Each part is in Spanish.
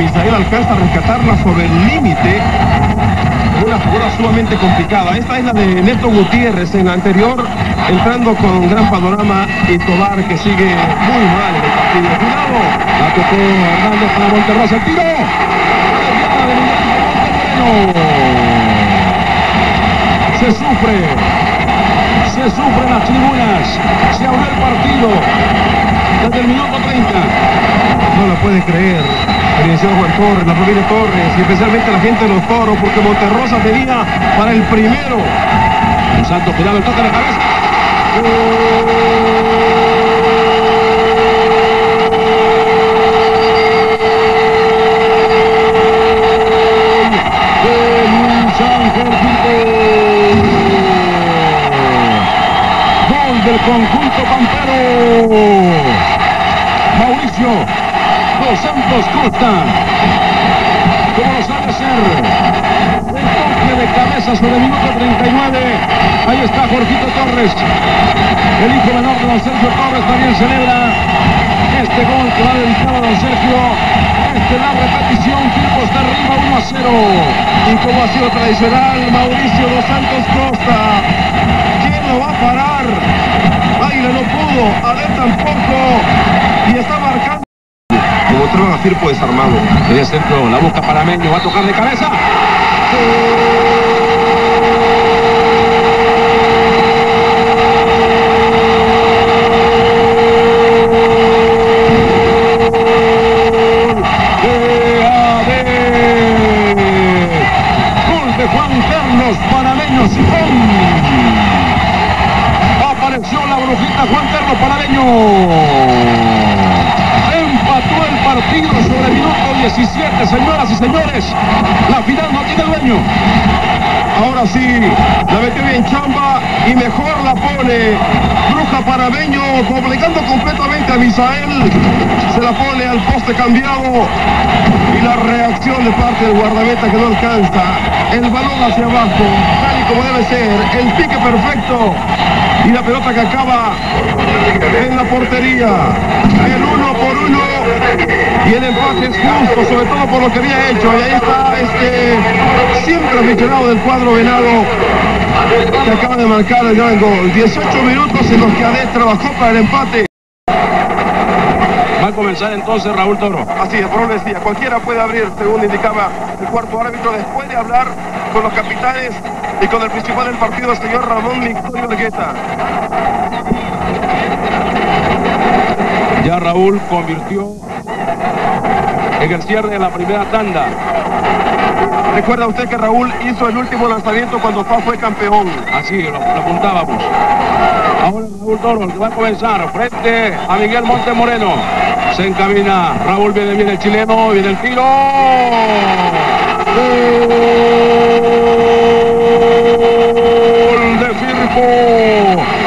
Misael alcanza a rescatarla sobre el límite. Una jugada sumamente complicada. Esta es la de Neto Gutiérrez en la anterior, entrando con gran panorama y Tobar que sigue muy mal en el partido. Cuidado. La tocó Hernández para Monterrosa. El tiro. Se sufre. Se sufre en las tribunas. Se abrió el partido. Desde el minuto 30. No lo puede creer. Licenciado Juan Torres, la familia Torres y especialmente la gente de los toros porque Monterrosa tenía para el primero. Un santo cuidado, el toque de la cabeza. Gol del conjunto pampero. Mauricio Dos Santos Costa. Como lo sabe hacer. El toque de cabeza sobre el minuto 39. Ahí está Jorgito Torres. El hijo menor de don Sergio Torres también celebra este gol que va dedicado a don Sergio. Este es la repetición. Firpo está arriba 1 a 0. Y como ha sido tradicional, Mauricio Dos Santos Costa. ¿Quién lo va a parar? Águila no pudo, Adel tampoco. Firpo desarmado. En el centro, la busca Parameño, va a tocar de cabeza. Gol de Juan Carlos Panameño Simón. Apareció la brujita Juan Carlos Panameño. Partido sobre minuto 17, señoras y señores. La final no tiene dueño. Ahora sí, la metió bien Chamba y mejor la pone Bruja Parameño, complicando completamente a Misael. Se la pone al poste cambiado y la reacción de parte del guardameta que no alcanza. El balón hacia abajo, tal y como debe ser, el pique perfecto y la pelota que acaba en la portería. El uno por uno y el empate es justo, sobre todo por lo que había hecho. Y ahí está este siempre aficionado del cuadro venado que acaba de marcar el gran gol. 18 minutos en los que Adel trabajó para el empate. Va a comenzar entonces Raúl Toro. Así es, por decía, cualquiera puede abrir, según indicaba el cuarto árbitro, después de hablar con los capitanes y con el principal del partido, el señor Ramón Victorio Legueta. Ya Raúl convirtió en el cierre de la primera tanda. Recuerda usted que Raúl hizo el último lanzamiento cuando FA fue campeón. Así lo, apuntábamos. Ahora Raúl Toro, que va a comenzar frente a Miguel Monte Moreno. Se encamina. Raúl viene bien el chileno, viene el tiro. Gol de Firpo.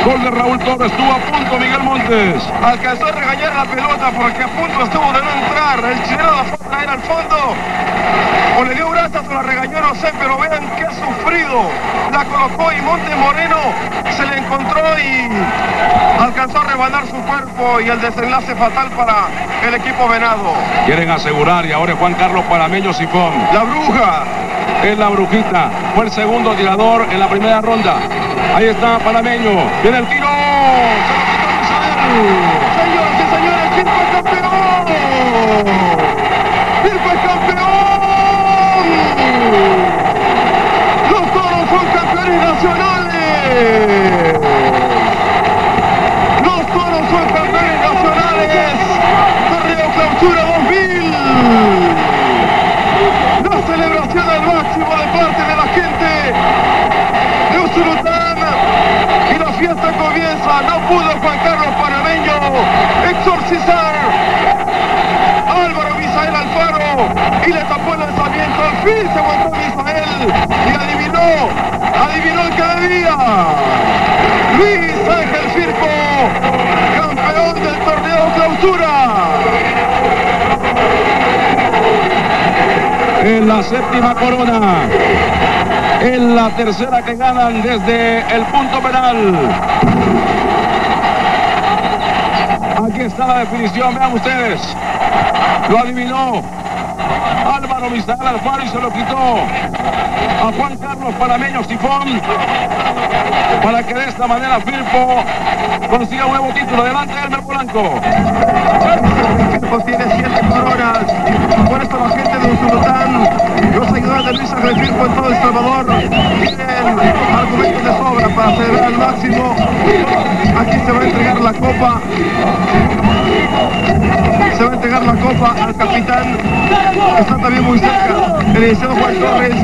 Gol de Raúl Toro. Estuvo a punto Miguel Montes. Alcanzó a regañar la pelota porque a punto estuvo de no entrar. El chileno la fue a traer al fondo. O le dio brazos o la regañó, no sé, pero vean qué sufrido. La colocó y Monte Moreno se le encontró y alcanzó a rebanar su cuerpo y el desenlace fatal para el equipo venado. Quieren asegurar y ahora es Juan Carlos Parameño Sifón. La bruja. Es la brujita. Fue el segundo tirador en la primera ronda. Ahí está Panameño. Viene el tiro. Se lo quitó Misael. Señoras es campeón. Los toros son campeones nacionales. Los toros son campeones nacionales. Torneo Clausura 2000. La celebración al máximo de parte de la gente de Usurután. Y la fiesta comienza. No pudo Juan Carlos Panameño exorcizar a Álvaro Misael Alfaro y le tapó el lanzamiento. Al fin se volvió Misael y adivinó, adivinó el que debía. Luis Ángel Firpo, campeón del torneo clausura. En la séptima corona. En la tercera que ganan desde el punto penal. Aquí está la definición, vean ustedes. Lo adivinó. Álvaro Misael Alfaro y se lo quitó a Juan Carlos Panameño Sifón para que de esta manera Firpo consiga un nuevo título. Delante Elmer Polanco. Firpo tiene siete coronas. Por esto la gente de Usulután, los seguidores de Luis Ángel Firpo en todo El Salvador, tienen argumentos de sobra para celebrar al máximo. Aquí se va a entregar la copa. Copa al capitán, que está también muy cerca, el licenciado Juan Torres.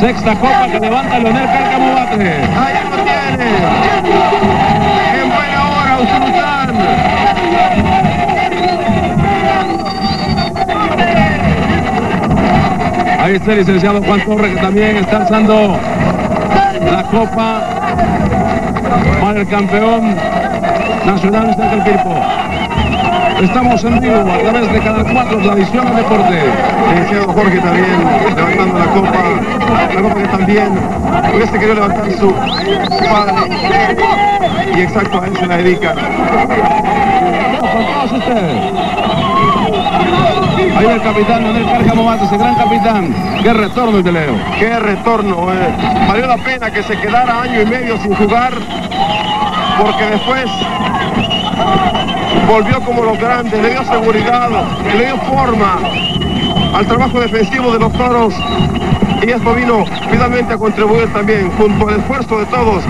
Sexta copa que levanta Leonel Cárcamo. Ahí lo tiene. En buena hora, Usulután. Ahí está el licenciado Juan Torres que también está alzando la copa para el campeón nacional. Estamos en vivo a través de Canal 4, Tradición del Deporte. Licenciado Jorge también levantando la copa, la copa que también hubiese querido levantar su padre. Y exacto, a él se la dedica. Con todos ustedes. Ahí el capitán Leonel Cárcamo Matos, el gran capitán. Qué retorno el de Leo. Qué retorno, eh. valió la pena que se quedara año y medio sin jugar, porque después volvió como los grandes, le dio seguridad, le dio forma al trabajo defensivo de los toros y esto vino finalmente a contribuir también junto al esfuerzo de todos.